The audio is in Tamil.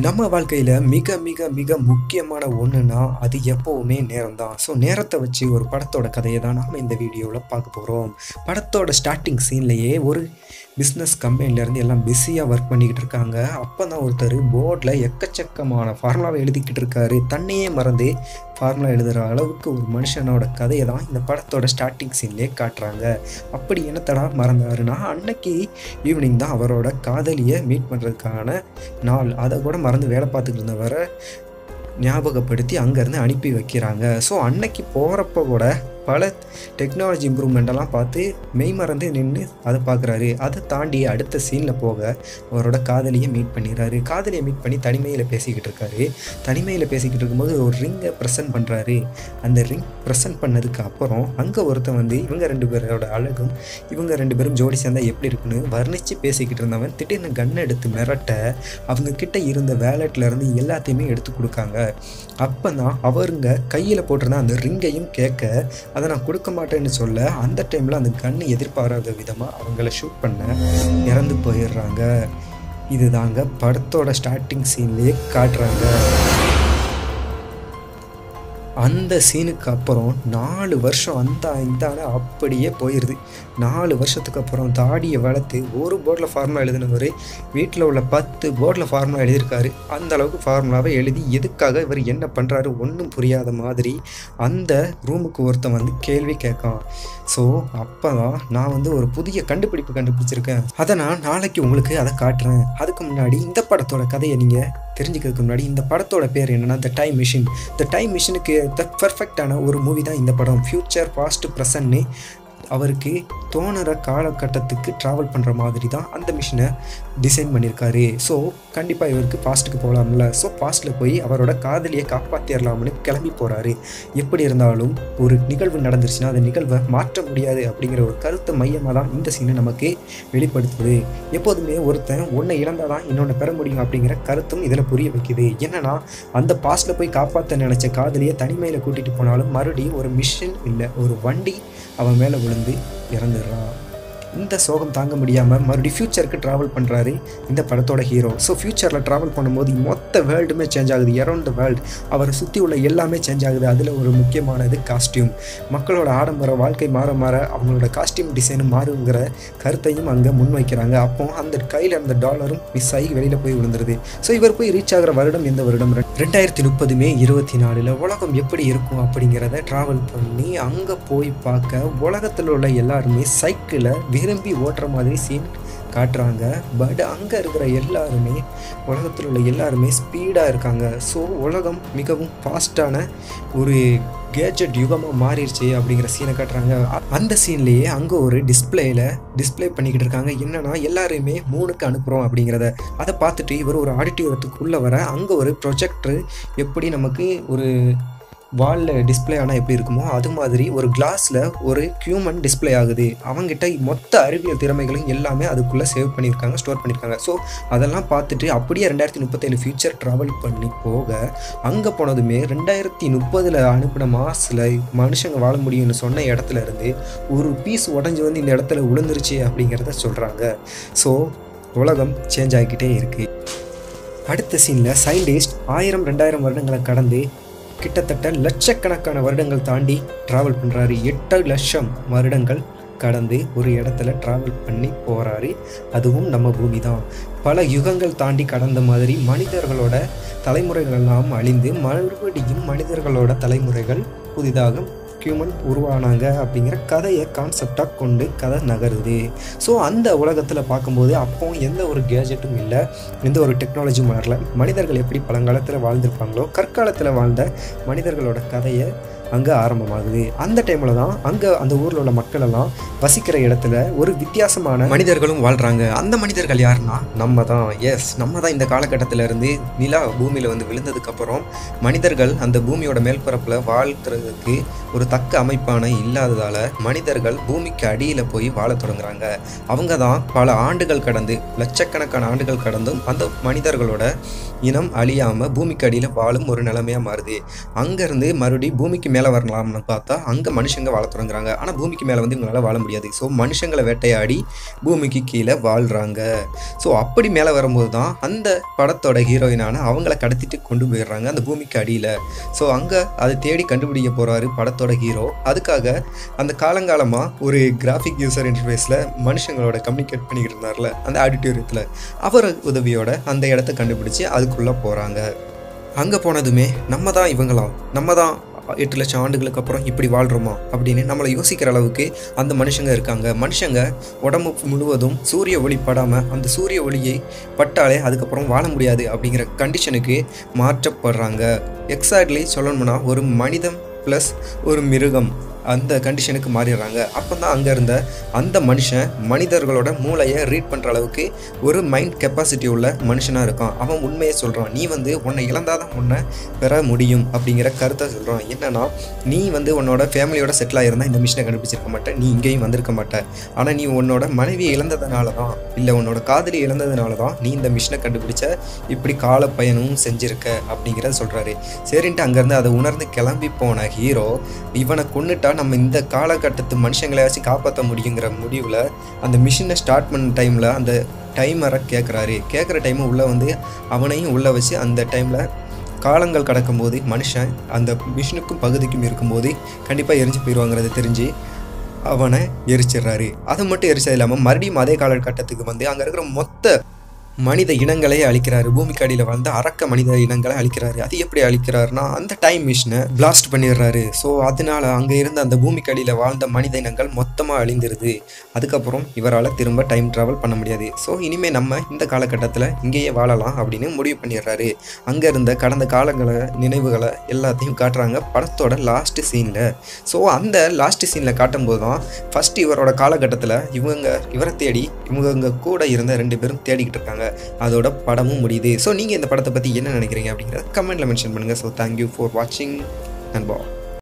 நம்ம வாழ்க்கையில் மிக மிக மிக முக்கியமான ஒன்றுனா அது எப்போவுமே நேரம் தான் ஸோ நேரத்தை வச்சு ஒரு படத்தோட கதையை தான் நாம் இந்த வீடியோவில் பார்க்க போகிறோம் படத்தோட ஸ்டார்டிங் சீன்லேயே ஒரு பிஸ்னஸ் கம்பெனிலேருந்து எல்லாம் பிஸியாக ஒர்க் பண்ணிக்கிட்டு இருக்காங்க. அப்போ தான் ஒருத்தர் போர்டில் எக்கச்சக்கமான ஃபார்முலாவை எழுதிக்கிட்டு இருக்காரு. தன்னையே மறந்து ஃபார்முலா எழுதுகிற அளவுக்கு ஒரு மனுஷனோட கதையை தான் இந்த படத்தோட ஸ்டார்டிங் சீன்லேயே காட்டுறாங்க. அப்படி என்னத்தடா மறந்தாருன்னா அன்னைக்கு ஈவினிங் தான் அவரோட காதலியை மீட் பண்ணுறதுக்கான நாள். அதை கூட மறந்து வேலை பார்த்துக்கிட்டு இருந்தவரை ஞாபகப்படுத்தி அங்கேருந்து அனுப்பி வைக்கிறாங்க. ஸோ அன்னைக்கு போகிறப்ப கூட பல டெக்னாலஜி இம்ப்ரூவ்மெண்ட்டெல்லாம் பார்த்து மெய் மறந்து நின்று அதை பார்க்குறாரு. அதை தாண்டி அடுத்த சீனில் போக அவரோட காதலியை மீட் பண்ணிடுறாரு. காதலியை மீட் பண்ணி தனிமையில் பேசிக்கிட்டு இருக்காரு. தனிமையில் பேசிக்கிட்டு இருக்கும்போது ஒரு ரிங்கை ப்ரெசென்ட் பண்ணுறாரு அந்த ரிங் ப்ரெசன்ட் பண்ணதுக்கு அப்புறம் அங்கே ஒருத்தன் வந்து இவங்க ரெண்டு பேரோட அழகும் இவங்க ரெண்டு பேரும் ஜோடி சேர்ந்தா எப்படி இருக்குன்னு வர்ணித்து பேசிக்கிட்டு இருந்தவன் திடீர்னு கண்ணை எடுத்து மிரட்ட அவங்க கிட்ட இருந்த வேலெட்ல இருந்து எல்லாத்தையுமே எடுத்து கொடுக்காங்க. அப்போ தான் அவருங்க கையில் போட்டிருந்த அந்த ரிங்கையும் கேட்க அதை நான் கொடுக்க மாட்டேன்னு சொல்ல அந்த டைமில் அந்த கன்று எதிர்பாராத விதமாக அவங்கள ஷூட் பண்ண இறந்து போயிடுறாங்க. இதுதாங்க படத்தோட ஸ்டார்டிங் சீன்லேயே காட்டுறாங்க. அந்த சீனுக்கு அப்புறம் நாலு வருஷம் அந்த இந்தால அப்படியே போயிடுது நாலு வருஷத்துக்கு அப்புறம் தாடியை வளர்த்து ஒரு போர்டில் ஃபார்முலா எழுதினவர் வீட்டில் உள்ள பத்து போர்டில் ஃபார்முலா எழுதியிருக்காரு. அந்த அளவுக்கு ஃபார்முலாவை எழுதி எதுக்காக இவர் என்ன பண்ணுறாரு ஒன்றும் புரியாத மாதிரி அந்த ரூமுக்கு ஒருத்தன் வந்து கேள்வி கேட்கான். ஸோ அப்போ தான் நான் வந்து ஒரு புதிய கண்டுபிடிப்பு கண்டுபிடிச்சிருக்கேன். அதை நான் நாளைக்கு உங்களுக்கு அதை காட்டுறேன். அதுக்கு முன்னாடி இந்த படத்தோட கதையை நீங்கள் தெரிஞ்சுக்கிறதுக்கு முன்னாடி இந்த படத்தோட பேர் என்னென்னா the time machine the time மிஷினுக்கு த பர்ஃபெக்டான ஒரு மூவி தான் இந்த படம். ஃப்யூச்சர் பாஸ்ட் ப்ரெசன்ட்னு அவருக்கு தோணுற காலகட்டத்துக்கு ட்ராவல் பண்ணுற மாதிரி தான் அந்த மிஷினை டிசைன் பண்ணியிருக்காரு ஸோ கண்டிப்பாக இவருக்கு பாஸ்ட்டுக்கு போகலாம்ல ஸோ பாஸ்ட்டில் போய் அவரோட காதலியை காப்பாற்றிடலாம்னு கிளம்பி போகிறாரு எப்படி இருந்தாலும் ஒரு நிகழ்வு நடந்துருச்சுன்னா அந்த நிகழ்வை மாற்ற முடியாது அப்படிங்கிற ஒரு கருத்தை மையமாக தான் இந்த சீனை நமக்கு வெளிப்படுத்துது. எப்போதுமே ஒருத்தன் ஒன்றை இழந்தால் தான் இன்னொன்று பெற முடியும் அப்படிங்கிற கருத்தும் இதில் புரிய வைக்குது. என்னன்னா அந்த பாஸ்ட்டில் போய் காப்பாற்ற நினச்ச காதலியை தனிமையில் கூட்டிகிட்டு போனாலும் மறுபடியும் ஒரு மிஷின் இல்லை ஒரு வண்டி அவன் மேலே விழுந்து இறந்துடுறான். இந்த சோகம் தாங்க முடியாமல் மறுபடியும் ஃப்யூச்சருக்கு ட்ராவல் பண்ணுறாரு இந்த படத்தோட ஹீரோ ஸோ ஃப்யூச்சரில் ட்ராவல் பண்ணும்போது மொத்த வேர்ல்டுமே சேஞ்ச் ஆகுது. அரௌண்ட் த வேர்ல்டு அவரை சுற்றி உள்ள எல்லாமே சேஞ்ச் ஆகுது. அதில் ஒரு முக்கியமானது காஸ்டியூம் மக்களோட ஆடம்பர வாழ்க்கை மாற மாற அவங்களோட காஸ்டியூம் டிசைனும் மாறுங்கிற கருத்தையும் அங்கே முன்வைக்கிறாங்க. அப்போ அந்த கையில் இருந்த டாலரும் மிஸ் ஆகி வெளியில் போய் விழுந்துருது. ஸோ இவர் போய் ரீச் ஆகிற வருடம் எந்த வருடம்? ரெண்டாயிரத்தி முப்பது மே இருபத்தி நாலில் உலகம் எப்படி இருக்கும் அப்படிங்கிறத ட்ராவல் பண்ணி அங்கே போய் பார்க்க உலகத்தில் உள்ள எல்லாருமே சைக்கிளை விரும்பி ஓட்டுற மாதிரி சீன் காட்டுறாங்க. பட் அங்கே இருக்கிற எல்லாருமே உலகத்தில் உள்ள எல்லாருமே ஸ்பீடாக இருக்காங்க. ஸோ உலகம் மிகவும் ஃபாஸ்ட்டான ஒரு கேஜெட் யுகமாக மாறிடுச்சு அப்படிங்கிற சீனை காட்டுறாங்க. அந்த சீன்லேயே அங்கே ஒரு டிஸ்பிளேயில் டிஸ்பிளே பண்ணிக்கிட்டு இருக்காங்க. என்னென்னா எல்லாருமே மூணுக்கு அனுப்புகிறோம் அப்படிங்கிறத. அதை பார்த்துட்டு இவர் ஒரு ஆடிட்டோரியத்துக்குள்ளே வர அங்கே ஒரு ப்ரொஜெக்டர் எப்படி நமக்கு ஒரு வாலில் டிஸ்பிளே ஆனால் எப்படி இருக்குமோ அது மாதிரி ஒரு கிளாஸில் ஒரு ஹியூமன் டிஸ்பிளே ஆகுது. அவங்ககிட்ட மொத்த அறிவியல் திறமைகளும் எல்லாமே அதுக்குள்ளே சேவ் பண்ணியிருக்காங்க ஸ்டோர் பண்ணியிருக்காங்க. ஸோ அதெல்லாம் பார்த்துட்டு அப்படியே ரெண்டாயிரத்தி முப்பத்தேழு ஃபியூச்சர் ட்ராவல் பண்ணி போக அங்கே போனதுமே ரெண்டாயிரத்தி முப்பதில் அனுப்பின மாசில் மனுஷங்க வாழ முடியும்னு சொன்ன இடத்துல இருந்து ஒரு பீஸ் உடஞ்சி வந்து இந்த இடத்துல விழுந்துருச்சு அப்படிங்கிறத சொல்கிறாங்க ஸோ உலகம் சேஞ்ச் ஆகிக்கிட்டே இருக்குது அடுத்த சீனில் சயின்டிஸ்ட் ஆயிரம் ரெண்டாயிரம் வருடங்களை கடந்து கிட்டத்தட்ட லட்சக்கணக்கான வருடங்கள் தாண்டி ட்ராவல் பண்ணுறாரு எட்டு லட்சம் வருடங்கள் கடந்து ஒரு இடத்துல ட்ராவல் பண்ணி போகிறாரு அதுவும் நம்ம பூமி தான் பல யுகங்கள் தாண்டி கடந்த மாதிரி மனிதர்களோட தலைமுறைகள் எல்லாம் அழிந்து மறுபடியும் மனிதர்களோட தலைமுறைகள் புதிதாக ஹியூமன் உருவானாங்க அப்படிங்கிற கதையை கான்செப்டாக கொண்டு கதை நகருது. ஸோ அந்த உலகத்தில் பார்க்கும்போது அப்போ எந்த ஒரு கேஜெட்டும் இல்லை எந்த ஒரு டெக்னாலஜியும் வளரல மனிதர்கள் எப்படி பழங்காலத்தில் வாழ்ந்திருப்பாங்களோ கற்காலத்தில் வாழ்ந்த மனிதர்களோட கதையை அங்கே ஆரம்பமாகுது. அந்த டைமில் தான் அங்கே அந்த ஊரில் உள்ள மக்கள் எல்லாம் வசிக்கிற இடத்துல ஒரு வித்தியாசமான மனிதர்களும் வாழ்கிறாங்க அந்த மனிதர்கள் யாருன்னா? நம்ம தான். எஸ் நம்ம தான் இந்த காலகட்டத்தில் இருந்து நிலா பூமியில் வந்து விழுந்ததுக்கப்புறம் மனிதர்கள் அந்த பூமியோட மேல்பரப்பில் வாழ்கிறதுக்கு ஒரு தக்க அமைப்பான இல்லாததால் மனிதர்கள் பூமிக்கு அடியில் போய் வாழ தொடங்குறாங்க. அவங்க தான் பல ஆண்டுகள் கடந்து லட்சக்கணக்கான ஆண்டுகள் கடந்தும் அந்த மனிதர்களோட இனம் அழியாமல் பூமிக்கு அடியில் வாழும் ஒரு நிலைமையாக மாறுது. அங்கேருந்து மறுபடியும் பூமிக்கு மேலே மேலே வரலாம்னு பார்த்தா அங்கே மனுஷங்க வாழ தொடங்குறாங்க. ஆனால் பூமிக்கு மேலே வந்து இவங்களால வாழ முடியாது. ஸோ மனுஷங்களை வேட்டையாடி பூமிக்கு கீழே வாழ்கிறாங்க ஸோ அப்படி மேலே வரும்போது தான் அந்த படத்தோட ஹீரோயினான அவங்கள கடத்திட்டு கொண்டு போயிடுறாங்க அந்த பூமிக்கு அடியில். ஸோ அங்கே அதை தேடி கண்டுபிடிக்க போகிறாரு படத்தோட ஹீரோ. அதுக்காக அந்த காலங்காலமாக ஒரு கிராஃபிக் யூசர் இன்டர்ஃபேஸில் மனுஷங்களோட கம்யூனிகேட் பண்ணிக்கிட்டு இருந்தார்ல அந்த ஆடிட்டோரியத்தில் அவர் உதவியோட அந்த இடத்த கண்டுபிடிச்சி அதுக்குள்ளே போகிறாங்க அங்கே போனதுமே நம்ம தான் இவங்களாம். நம்ம தான் எட்டு லட்சம் ஆண்டுகளுக்கு அப்புறம் இப்படி வாழ்கிறோமா அப்படின்னு நம்மளை யோசிக்கிற அளவுக்கு அந்த மனுஷங்க இருக்காங்க. மனுஷங்க உடம்பு முழுவதும் சூரிய ஒளி படாமல் அந்த சூரிய ஒளியை பட்டாலே அதுக்கப்புறம் வாழ முடியாது அப்படிங்கிற கண்டிஷனுக்கு மாற்றப்படுறாங்க. எக்ஸாக்ட்லி சொல்லணும்னா ஒரு மனிதன் ப்ளஸ் ஒரு மிருகம். அந்த கண்டிஷனுக்கு மாறிடுறாங்க. அப்போ தான் அங்கே இருந்த அந்த மனுஷன் மனிதர்களோட மூளையை ரீட் பண்ணுற அளவுக்கு ஒரு மைண்ட் கெப்பாசிட்டி உள்ள மனுஷனாக இருக்கான். அவன் உண்மையை சொல்கிறான் நீ வந்து உன்னை இழந்தாதான் உன்னை பெற முடியும் அப்படிங்கிற கருத்தை சொல்கிறான் என்னன்னா நீ வந்து உன்னோட ஃபேமிலியோட செட்டில் ஆகிருந்தா இந்த மிஷினை கண்டுபிடிச்சிருக்க மாட்டேன். நீ இங்கேயும் வந்திருக்க மாட்டேன். ஆனால் நீ உன்னோட மனைவியை இழந்ததுனால தான் இல்லை உன்னோட காதலி இழந்ததுனால தான் நீ இந்த மிஷினை கண்டுபிடிச்ச இப்படி கால பயணமும் செஞ்சுருக்க அப்படிங்கிறத சொல்கிறாரு சரின்ட்டு அங்கேருந்து அதை உணர்ந்து கிளம்பி போன ஹீரோ இவனை கொண்டுட்டா நம்ம இந்த காலகட்டத்து மனுஷங்களையாச்சும் காப்பாற்ற முடியுங்கிற முடிவில் அந்த மிஷினை ஸ்டார்ட் பண்ண டைமில் அந்த டைமரை கேட்குறாரு கேட்குற டைமை உள்ளே வந்து அவனையும் உள்ளே வச்சு அந்த டைமில் காலங்கள் கடக்கும்போது மனுஷன் அந்த மிஷினுக்கும் பகுதிக்கும் இருக்கும்போது கண்டிப்பாக எரிஞ்சு போயிடுவாங்கிறத தெரிஞ்சு அவனை எரிச்சிடுறாரு. அது மட்டும் எரிச்சது இல்லாமல் மறுபடியும் அதே காலகட்டத்துக்கு வந்து அங்கே இருக்கிற மொத்த மனித இனங்களை அழிக்கிறாரு. பூமிக்கு அடியில் வாழ்ந்த அரக்க மனித இனங்களை அழிக்கிறாரு. அது எப்படி அழிக்கிறாருன்னா அந்த டைம் மிஷினை பிளாஸ்ட் பண்ணிடுறாரு. ஸோ அதனால அங்கே இருந்த அந்த பூமிக்கு அடியில் வாழ்ந்த மனித இனங்கள் மொத்தமாக அழிந்துருது அதுக்கப்புறம் இவரால் திரும்ப டைம் ட்ராவல் பண்ண முடியாது. ஸோ இனிமேல் நம்ம இந்த காலகட்டத்தில் இங்கேயே வாழலாம் அப்படின்னு முடிவு பண்ணிடுறாரு. அங்கே இருந்த கடந்த காலங்களை நினைவுகளை எல்லாத்தையும் காட்டுறாங்க படத்தோட லாஸ்ட் சீனில் ஸோ அந்த லாஸ்ட் சீனில் காட்டும்போது தான் ஃபஸ்ட் இவரோட காலகட்டத்தில் இவங்க இவரை தேடி இவங்க கூட இருந்த ரெண்டு பேரும் தேடிக்கிட்டு இருக்காங்க. அதோட படமும் முடியுது. ஸோ நீங்கள் இந்த படத்தை பற்றி என்ன நினைக்கிறீங்க அப்படிங்கிறத கமெண்ட்டில் மென்ஷன் பண்ணுங்கள் ஸோ தேங்க்யூ ஃபார் வாட்சிங் அண்ட் பா